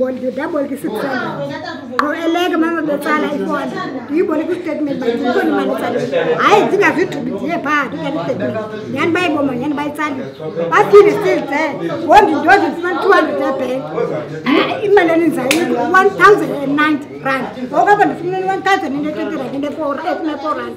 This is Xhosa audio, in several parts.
Bonke double ke 600. Go eleke mama betsala ifona. Ndiyibone ku statement bathi ikona imali etsala. Hayi ndingazithubi ndiye phaa ndikani statement. Nyani bayiboma nyani bayitsala. Baphinde still there. Bonke ndozi ndifuna 200 ebank. Hayi imali eninzayo 1090 rand. Ngoku apha ndifumene 1000 into 20 rand into 4 rand.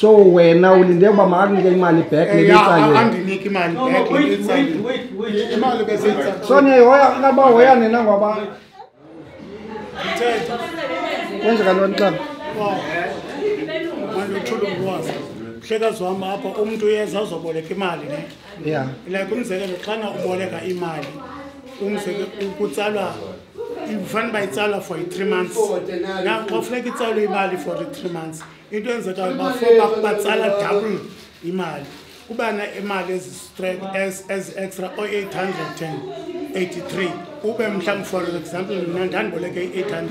so wena ulinde uba makakunike imali back eh, lebetsalweandinike imali backimali besonia yoya naba hoya nina ngoba kwenzeka ntoni xa mandithulumlwazi mhlekazi wam apha umntu uyeza azoboleka imali ne ya like umzekelo xana uboleka imali umzekelo kutsalwa ifanele uba itsalwa for i-three months na xa funeka itsalwe imali for i-three months into enza tha bafo batsala double imali kuba neemali ezistrek ezi-extra o-883 ube mhlawumbi for example mna ndandiboleke i-800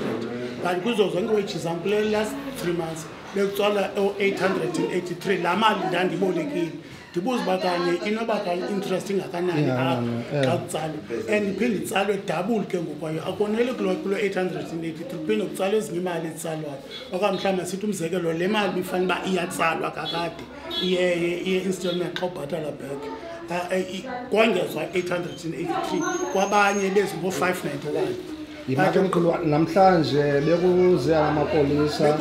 kanti kuzo zonke wage zam kule last three months bekutswala o-883 laa mali ndandibolekile ndibuze uba kanye inoba kanye interest ingakanani apha xa kutsalwe and iphinde itsalwe double ke ngokwayo akoneli kulo kulo 883 kuphinde kutsalwe ezinye imali etsalwayo okwa mhlawumbi sithi umzekelo le mali bifanele uba iyatsalwa kakade iyeye iye-installment xa ubhatala back ah, eh, kongezwa 883 kwabanye bezingoo-591 yimake mkhulu namhlanje bekuze amapolisa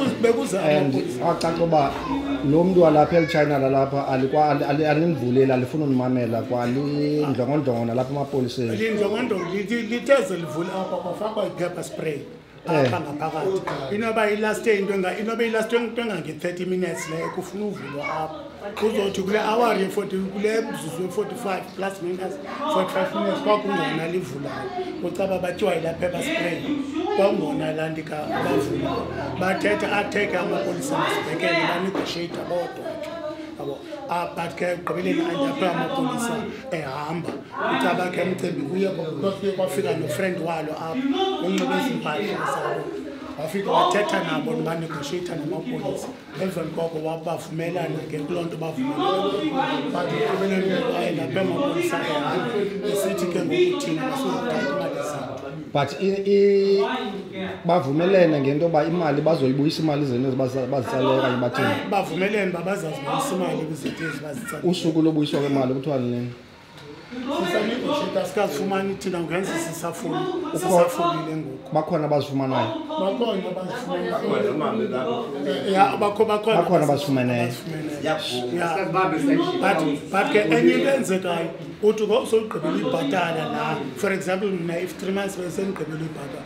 and acaca uba lo mntu walapha elichina lalapha alindivuleli alifuna undimamela kwalindlongondlongo nalapha emapoliseni lindlongondlongo litheze livule apha kwafakwa iphepha spray apha eh. ngaphakathi inoba ilaste into inoba ilaste into engange-thirty minutes leyo kufuna uvulwa apha kuzothi kule awari ye-forty kule mzuzu ye-forty-five plus minus forty-five minutes kwakungona livulayo kucaba batyiwa yila phepha spray kwangona laa ndika abavulayo bathetha atheke amapolisa masibhekele banegosheyitha bodwa yabo ah, but ke ugqibeleni andaphe amapolisa ehamba kucaba ke mcimbi kuye kuye kwafika nofriend walo apho unxibe izimpahla zabo wafika wathetha nabo ndibanegosheyitha namapolisa emveni koko bavumelana ke kuloo nto bavumelanaesithi ke ngokuthina but bavumelene ngento yoba imali bazoyibuyisa imali zento ezibazitsaleyo okanye bathini bavumelene uba bazazibuyisa imali kuzitezi bazitsale usuku lobuyiswa kwemali kuthiwa nini bakhona abazifumanayo bakhona abazifumeneyo but ke enye into enzekayo uthi ngosogqibela ibhatala na for example mna if three months besendigqibela ibhatala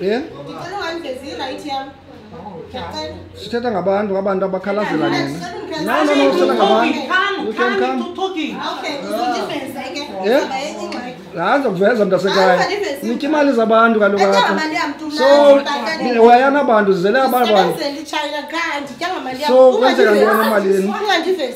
Eh? Sithetha ngabantu, ngabantu abakhalazela nina. No, no, no, sithetha ngabantu. You can come. Eh? Hayi ndizokuveza mntasekhaya. Nitya imali zabantu kaloku apha. So wayana abantu zizele abantu. So kwenzeka ntoni emalini?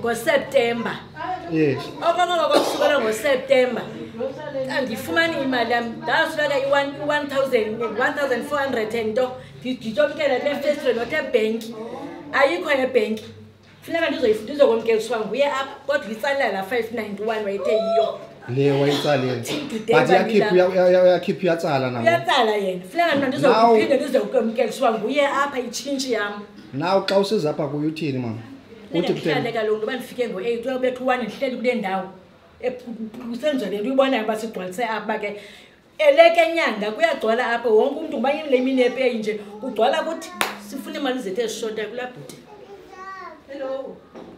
ngoseptemba yes okokoko kokusukela ngoseptemba andiyifumani imali yam ndasukela i-one thousand one thousand four hundred and nto nditobukela befestile not ebhenki ayikho ebhenki funeka ndizokomkeliswa nguye apha kodwa itsalela la five ninety one wayethe yiyo le wayitsaleni but yakhipha uyatsala naoyatsala yena funeka mna ndizophinde ndizokomkeliswa nguye apha itshintshi yam naw xa usiza apha kuyo uthini mama ndihlale kaloku ntoba ndifike ngo-eight uya kubetha uwani ndihleli kule ndawo kusenzele nto uyibonayo uba sigcwalise apha ke eleke nyanga kuyagcwala apha wonke umntu ngubanye le mini epeyi nje kugcwala kuthi sifuna imali zethu ezishota kulaa bhuti hello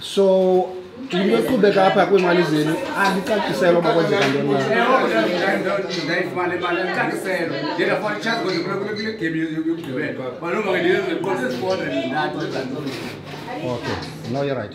so into eqhubeka apha kwiimali zenu andicaciselwa uba kwenzeka ntonaoke no you're right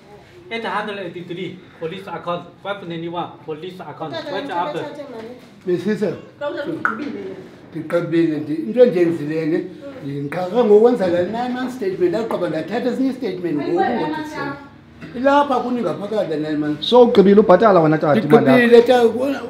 883 police account 591 police account what's up besisa ndiqabile into endiyenzilene ndiqhaka ngokwenza le nine month statement aqoba ndathatha esinye istatement ngokungotisela ilapha kuni ngaphakathi le nine month so ugqibile ubhatala wena tata imali yakho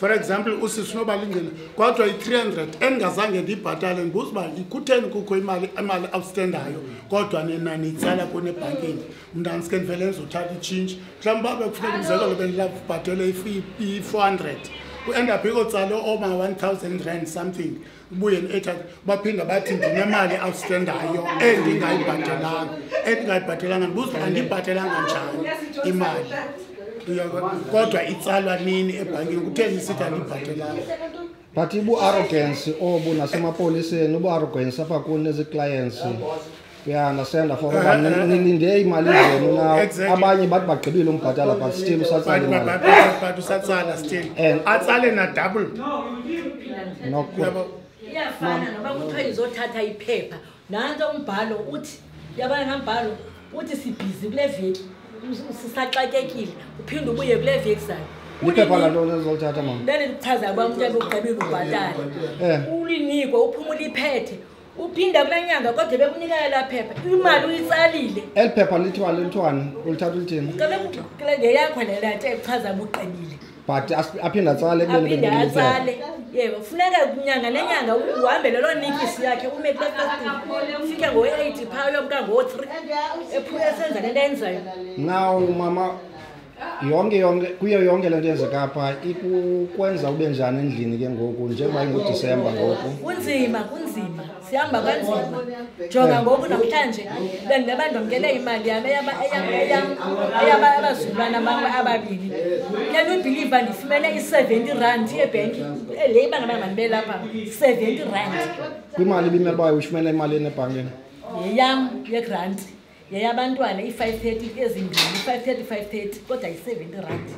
for example usisi nobalingena kwathiwa i-three hundred endingazange ndiyibhatale ndibuza uba ikutheni kukho imali imali outstandayo kodwa nina niyitsala kuni ebhankini mntana sike ndivele ndizothatha itshintshi mhlawumbi uba bekufuneka umzekelo bendilabhatele i-four hundred ku-end up ikotsale oma-one thousand rand something ubuyeni ethatha baphinda bathi ndinemali awustendayo endingayibhatelanga endingayibhatelanga ndibuza andiyibhatelanga njani imali kodwa itsalwa nini ebhankini kutheni isithi andiyibhatelanga but ibu-arrogance obu nasemapoliseni ubu-arrogance apha kuni neziclients ya nasenda for uba eh, eh, eh. nilinde imali zenu na abanye bathi bagqibile umbhatala but still usatsala imalibut usatsala still atsale na double iyafana noba kuthiwa izothatha iphepha nanto umbhalo uthi yabana nambhalo uthi sibhizi kule veki sisaxakekile uphinde ubuye kule veki zayo iphepha lanto lizolithatha ma ndandilichaza kwam umntu abekugqibile ubhatala ulinikwa uphuma uliphethe uphinda kula nyanga kodwa bekunika ela phepha imali uyitsalile eli phepha lithiwa lilithwani ulithatha ulithini ngeyakho lela nto echaza buqinile but aphinde atsale ekuphinde atsale yebo funeka nyanga nenyanga uhambele loo nikisi yakhe ume kula festile fike ngoe-eighty phaa uyomka ngo-three ephula esenza le nto ayenzayo now mama yonke yonke kuyo yonke le nto yenzeka pha ikukwenza ube njani endlini ke ngoku njengoba ingudisemba ngoku kunzima kunzima sihamba kanzima jonga ngoku namhlanje bendingeba ndomkele imali yam eyabazukulwana bam ababini then ubhiliva ndifumene i-seventy rand ebhenki le ibanga bana mandibe lapha seventy rand kwimali ibimele uba uyifumene emalini ebhankini yeyam yegranti yeyabantwana i-five thirty ezimbini i-five thirty five thirty kodwa yi-seventy rand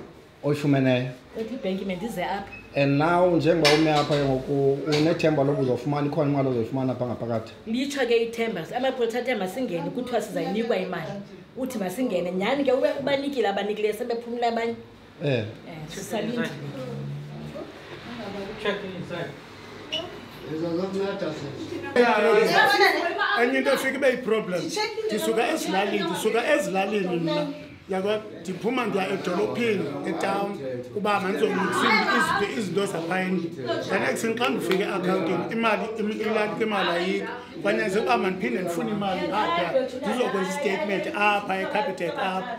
oyifumeneyo ethi ibhenki mendize apha and now njengoba ume apha ke ngoku unethemba loba uzofumana ikhona imali ozoyifumana pha ngaphakathi litsho ke ithemba amapolisa athe masingene kuthiwa sizayinikwa imali uthi masingene nyhani ke ubanikile abanikileyo sebephumile abanye Eh. enye into efike ibe yiproblem ndisuka ezilalini ndisuka ezilalini mna yabo ndiphuma ndiya edolophini etown uba mandizolungisini izinto zaphayini then ekusini xa ndifike eakhawuntini imali ilali kwimali ayikho kwanyanzeka uba mandiphinde ndifune imali ngapha ndizokwenza istatement apha ecapital apha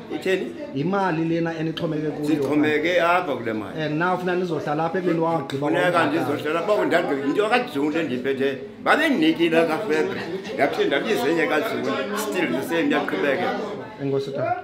itheni yimali lena enixhomeke kuyosixhomeke apha kule mali and na ufuna nizohlala apha emini wagqibafuneka ndizohlala uba undandwe into kajuni endiphethe babendinikile kafebe ndaphinda ndabizenye kajuni still the same yaqhubeke enkosi tata